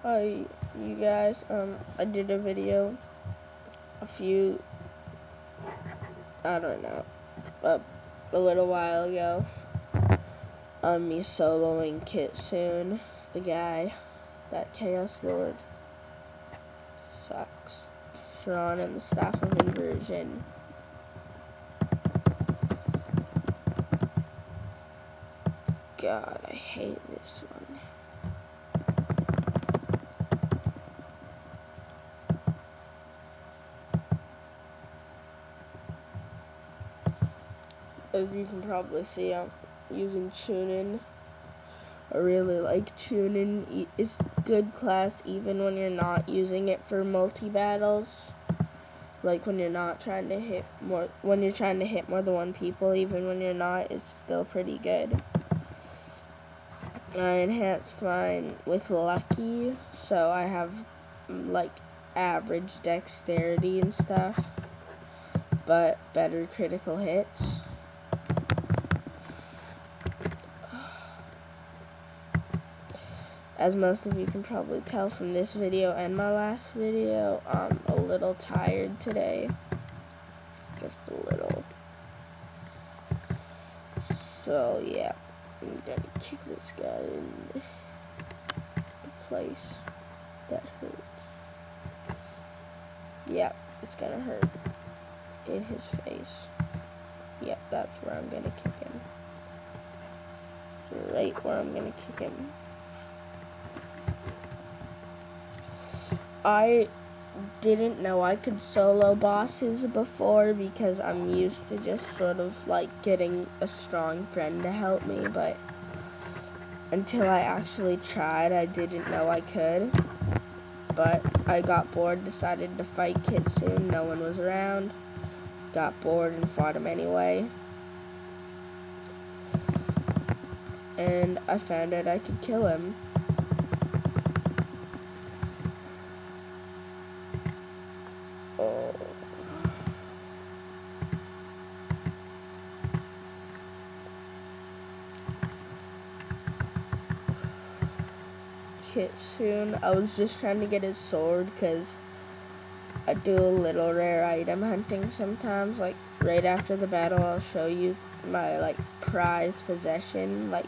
Hi, you guys. Um, I did a video a few, I don't know, a, a little while ago on me soloing Kitsune, the guy, that Chaos Lord. Sucks. Drawn in the Staff of Inversion. God, I hate this one. As you can probably see, I'm using Chunin. I really like Chunin. It's good class even when you're not using it for multi-battles. Like when you're not trying to hit more, when you're trying to hit more than one people, even when you're not, it's still pretty good. I enhanced mine with Lucky, so I have mm, like average dexterity and stuff, but better critical hits. As most of you can probably tell from this video and my last video, I'm a little tired today. Just a little. So, yeah. I'm gonna kick this guy in the place that hurts. Yeah, it's gonna hurt. In his face. Yep, that's where I'm gonna kick him. right where I'm gonna kick him. I didn't know I could solo bosses before because I'm used to just sort of like getting a strong friend to help me, but until I actually tried, I didn't know I could. But I got bored, decided to fight Kitsune, no one was around. Got bored and fought him anyway. And I found out I could kill him. Kitsune. I was just trying to get his sword because I do a little rare item hunting sometimes. Like right after the battle, I'll show you my like prized possession. Like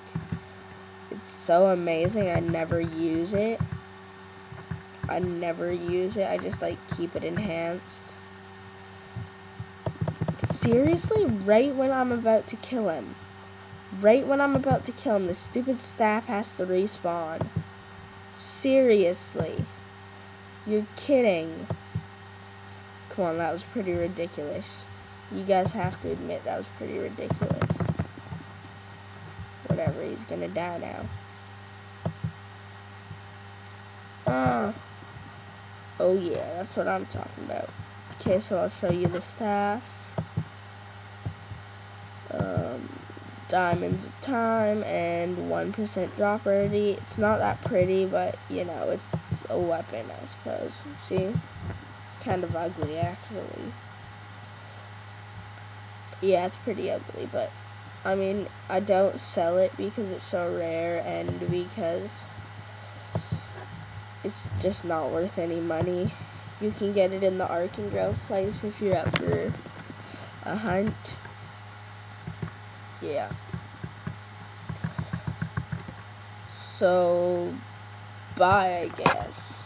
it's so amazing. I never use it. I never use it. I just like keep it enhanced. Seriously, right when I'm about to kill him. Right when I'm about to kill him, the stupid staff has to respawn. Seriously. You're kidding. Come on, that was pretty ridiculous. You guys have to admit that was pretty ridiculous. Whatever, he's gonna die now. Uh, oh yeah, that's what I'm talking about. Okay, so I'll show you the staff. Um, Diamonds of Time and 1% drop rarity. It's not that pretty, but, you know, it's, it's a weapon, I suppose. See? It's kind of ugly, actually. Yeah, it's pretty ugly, but, I mean, I don't sell it because it's so rare and because it's just not worth any money. You can get it in the Arcangrove place if you're up for a hunt yeah. So, bye, I guess.